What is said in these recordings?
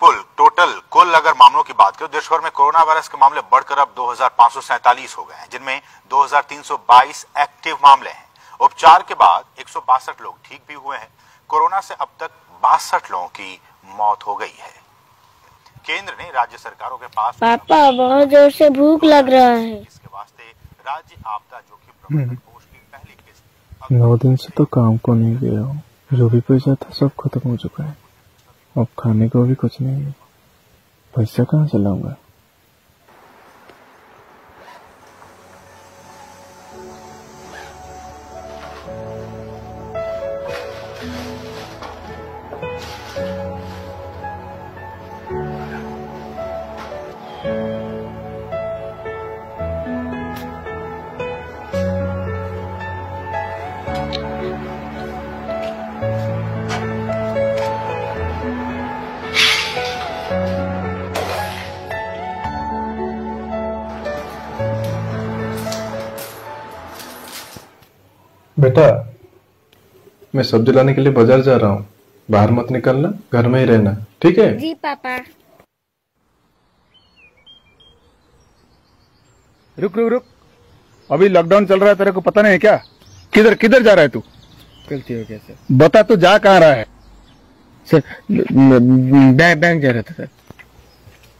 कुल टोटल कुल अगर मामलों की बात करें देश भर में कोरोना वायरस के मामले बढ़कर अब दो हो गए हैं जिनमें 2322 एक्टिव मामले हैं। उपचार के बाद एक लोग ठीक भी हुए हैं। कोरोना से अब तक बासठ लोगों की मौत हो गई है। केंद्र ने राज्य सरकारों के पास पापा बहुत ज़ोर से भूख लग रहा है। इसके वास्ते राज्य आपदा जोखिम प्रबंधन कोष की पहली किस्त नौ दिन से तो काम को नहीं गया जो भी पैसा था सब खत्म हो चुका है। अब खाने को भी कुछ नहीं। पैसा कहाँ से लाऊँगा? बेटा। मैं सब्ज़ी लाने के लिए बाज़ार जा रहा हूँ। बाहर मत निकलना घर में ही रहना ठीक है? जी पापा। रुक रुक रुक। अभी लॉकडाउन चल रहा है तेरे को पता नहीं है क्या? किधर किधर जा रहा है तू? गलती हो गया सर बता तू जा कहाँ रहा है। सर बैंक बैंक जा रहा था सर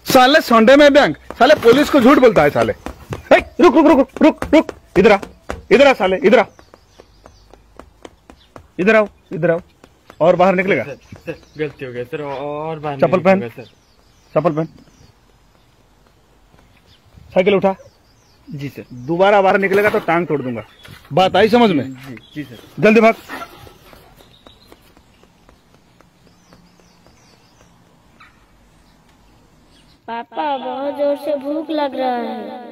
साले संडे में बैंक साले पुलिस को झूठ बोलता है साले। रुक रुक रुक रुक रुक रुक। इधर आ इधर आ साले इधर आ। इधर आओ इधर आओ। और बाहर निकलेगा? गलती हो गया सर और बाहर चप्पल पहन। सर। चप्पल पहन? साइकिल उठा? जी सर। दोबारा बाहर निकलेगा तो टांग तोड़ दूँगा। बात आई समझ में? जी जी सर। जल्दी भाग। पापा बहुत ज़ोर से भूख लग रहा है।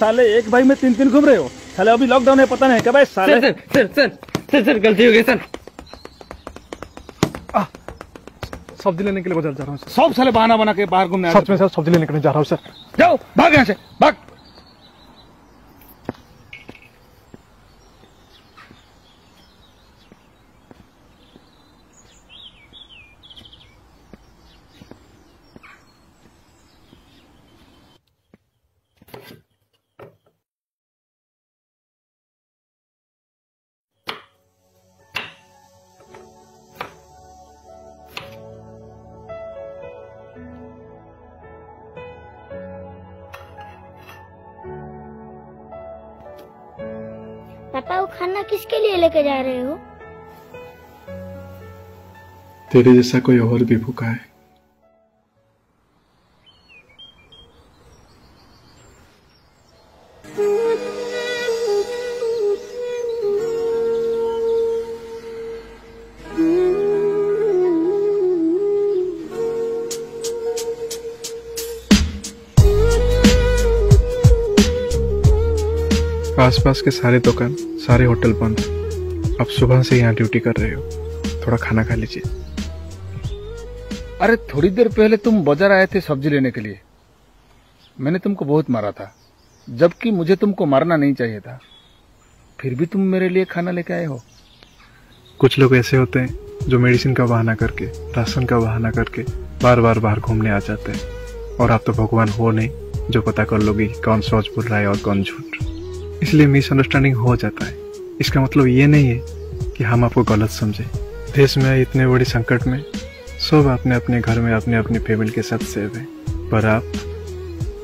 साले एक भाई में तीन तीन घूम रहे हो। साले अभी लॉकडाउन है पता नहीं क्या भाई साले। Sir sir sir sir sir गलती हो गई सर। सब्ज़ी लेने के लिए बाज़ार जा रहा हूँ सब साले बहाना बना के बाहर घूमने सच में सर सब्ज़ी लेने के लिए जा रहा हूँ सर। जाओ भाग यहाँ से भाग। पापा वो खाना किसके लिए लेके जा रहे हो? तेरे जैसा कोई और भी भूखा है। आसपास के सारे दुकान सारे होटल बंद। अब सुबह से यहाँ ड्यूटी कर रहे हो। थोड़ा खाना खा लीजिए। अरे थोड़ी देर पहले तुम बाज़ार आए थे सब्ज़ी लेने के लिए। मैंने तुमको बहुत मारा था जबकि मुझे तुमको मारना नहीं चाहिए था। फिर भी तुम मेरे लिए खाना लेके आए हो। कुछ लोग ऐसे होते हैं जो मेडिसिन का बहाना करके राशन का बहाना करके बार बार बाहर घूमने आ जाते हैं। और आप तो भगवान हो नहीं जो पता कर लोगे कौन सच बोल रहा है और कौन झूठ इसलिए मिसअंडरस्टैंडिंग हो जाता है। इसका मतलब ये नहीं है कि हम आपको गलत समझें। देश में इतने बड़े संकट में, सब अपने अपने घर में अपने अपने फैमिली के साथ सेव है। पर आप,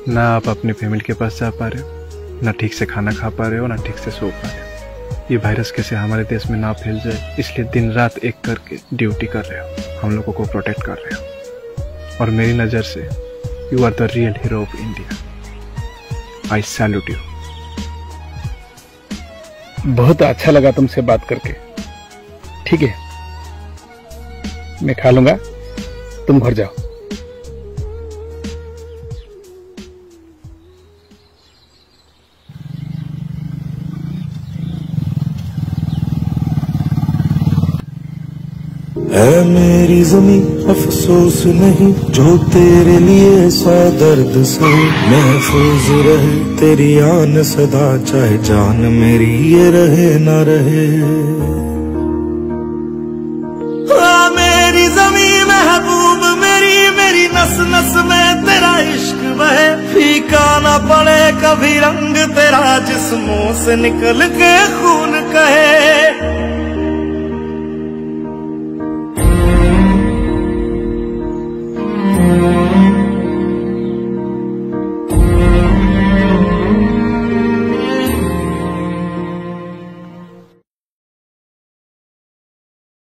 ना आप अपने फैमिली के पास जा पा रहे हो, ना ठीक से खाना खा पा रहे हो, ना ठीक से सो पा रहे हो। ये वायरस कैसे हमारे देश में ना फैल जाए, इसलिए दिन रात एक करके ड्यूटी कर रहे हो। हम लोगों को प्रोटेक्ट कर रहे हो। और मेरी नज़र से you are the real hero of India I salute you बहुत अच्छा लगा तुमसे बात करके। ठीक है? मैं खा लूँगा। तुम घर जाओ। है मेरी जमी अफसोस नहीं, जो तेरे लिए सा दर्द सही। महफूज रहे, तेरी आन सदा, चाहे जान मेरी ये रहे न रहे। मेरी जमी महबूब, मेरी मेरी नस नस में तेरा इश्क बहे। फीका न पड़े कभी रंग तेरा जिस्मों से निकल के खून कहे।